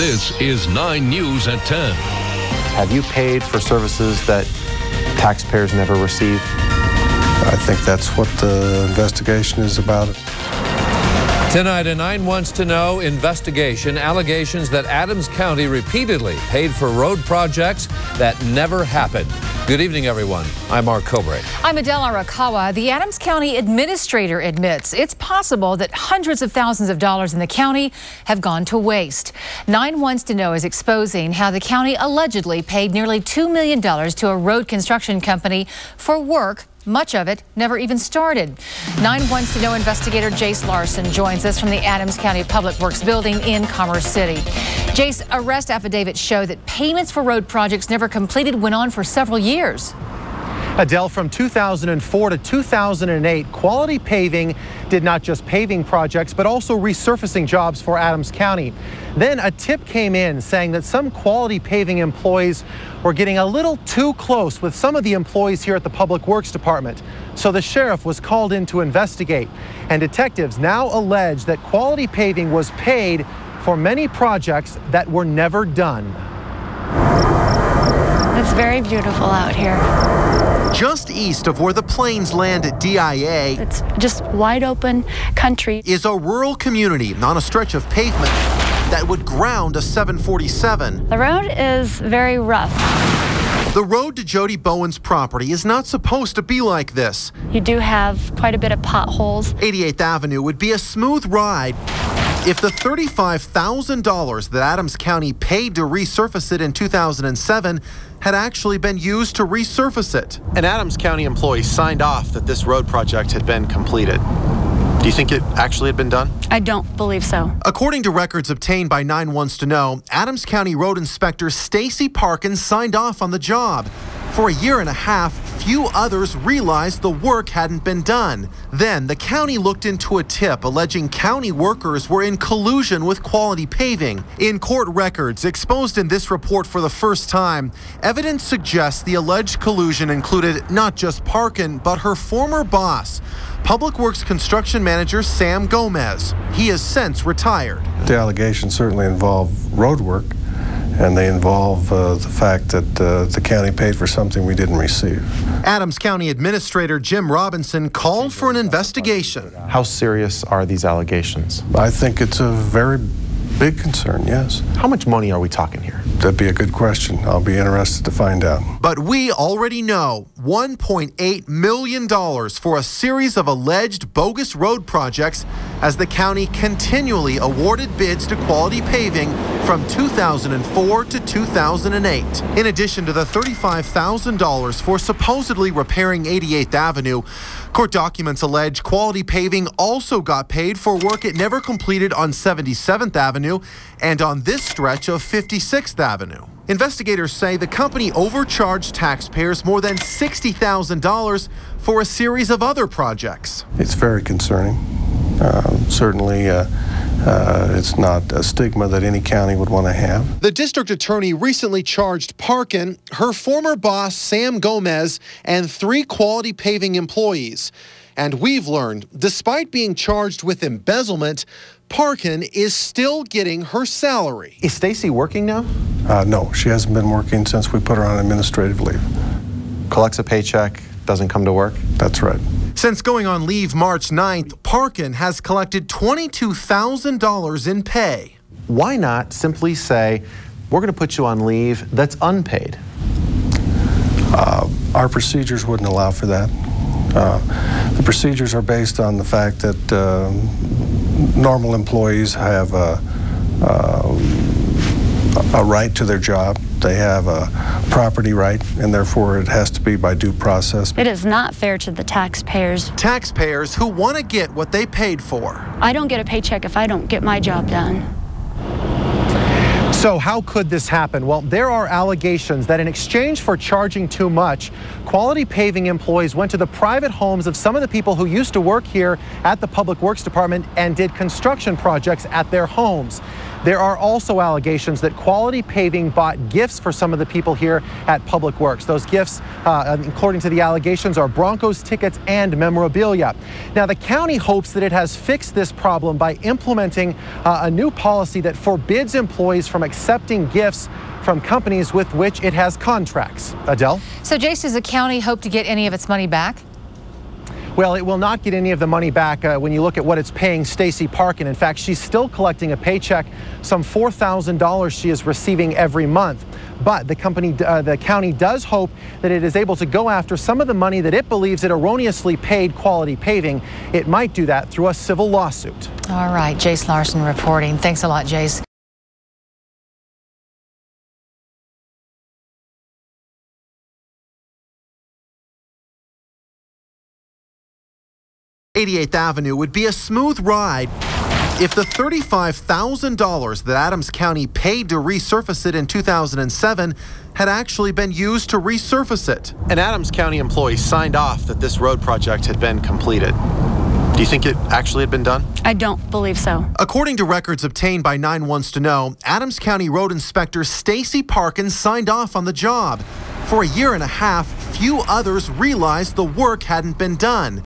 This is 9 News at 10. Have you paid for services that taxpayers never received? I think that's what the investigation is about. Tonight, a 9 wants to know investigation allegations that Adams County repeatedly paid for road projects that never happened. Good evening, everyone. I'm Mark Koebrich. I'm Adele Arakawa. The Adams County administrator admits it's possible that hundreds of thousands of dollars in the county have gone to waste. Nine Wants to Know is exposing how the county allegedly paid nearly $2 million to a road construction company for work much of it never even started. Nine Wants to Know investigator Jace Larson joins us from the Adams County Public Works building in Commerce City. Jace, arrest affidavits show that payments for road projects never completed went on for several years. Adele, from 2004 to 2008, Quality Paving did not just paving projects, but also resurfacing jobs for Adams County. Then a tip came in saying that some Quality Paving employees were getting a little too close with some of the employees here at the Public Works Department. So the sheriff was called in to investigate. And detectives now allege that Quality Paving was paid for many projects that were never done. It's very beautiful out here. Just east of where the planes land at DIA, It's just wide open country. is a rural community on a stretch of pavement that would ground a 747. The road is very rough. The road to Jody Bowen's property is not supposed to be like this. You do have quite a bit of potholes. 88th Avenue would be a smooth ride if the $35,000 that Adams County paid to resurface it in 2007 had actually been used to resurface it. An Adams County employee signed off that this road project had been completed. Do you think it actually had been done? I don't believe so. According to records obtained by 9 Wants to Know, Adams County Road Inspector Stacy Parkin signed off on the job. For a year and a half, few others realized the work hadn't been done. Then the county looked into a tip alleging county workers were in collusion with quality paving. In court records exposed in this report for the first time, evidence suggests the alleged collusion included not just Parkin, but her former boss, Public Works Construction Manager Sam Gomez. He has since retired. The allegations certainly involve road work, and they involve uh, the fact that uh, the county paid for something we didn't receive. Adams County Administrator Jim Robinson called for an investigation. How serious are these allegations? I think it's a very big concern, yes. How much money are we talking here? That'd be a good question. I'll be interested to find out. But we already know $1.8 million for a series of alleged bogus road projects as the county continually awarded bids to quality paving from 2004 to 2008. In addition to the $35,000 for supposedly repairing 88th Avenue, court documents allege quality paving also got paid for work it never completed on 77th Avenue and on this stretch of 56th Avenue. Investigators say the company overcharged taxpayers more than $60,000 for a series of other projects. It's very concerning. Uh, certainly, uh, uh, it's not a stigma that any county would want to have. The district attorney recently charged Parkin, her former boss Sam Gomez, and three quality paving employees. And we've learned, despite being charged with embezzlement, Parkin is still getting her salary. Is Stacy working now? Uh, no, she hasn't been working since we put her on administrative leave. Collects a paycheck, doesn't come to work? That's right. Since going on leave March 9th, Parkin has collected $22,000 in pay. Why not simply say, we're going to put you on leave that's unpaid? Uh, our procedures wouldn't allow for that. Uh, the procedures are based on the fact that uh, normal employees have a, a right to their job. They have a property right, and therefore it has to be by due process. It is not fair to the taxpayers. Taxpayers who want to get what they paid for. I don't get a paycheck if I don't get my job done. So, how could this happen? Well, there are allegations that in exchange for charging too much, quality paving employees went to the private homes of some of the people who used to work here at the Public Works Department and did construction projects at their homes. There are also allegations that Quality Paving bought gifts for some of the people here at Public Works. Those gifts, uh, according to the allegations, are Broncos tickets and memorabilia. Now, the county hopes that it has fixed this problem by implementing uh, a new policy that forbids employees from accepting gifts from companies with which it has contracts. Adele? So, Jace, does the county hope to get any of its money back? Well, it will not get any of the money back uh, when you look at what it's paying Stacy Parkin. In fact, she's still collecting a paycheck, some $4,000 she is receiving every month. But the company, uh, the county does hope that it is able to go after some of the money that it believes it erroneously paid quality paving. It might do that through a civil lawsuit. All right, Jace Larson reporting. Thanks a lot, Jace. 88th Avenue would be a smooth ride if the $35,000 that Adams County paid to resurface it in 2007 had actually been used to resurface it. An Adams County employee signed off that this road project had been completed. Do you think it actually had been done? I don't believe so. According to records obtained by 9 Wants to Know, Adams County Road Inspector Stacy Parkin signed off on the job. For a year and a half, few others realized the work hadn't been done.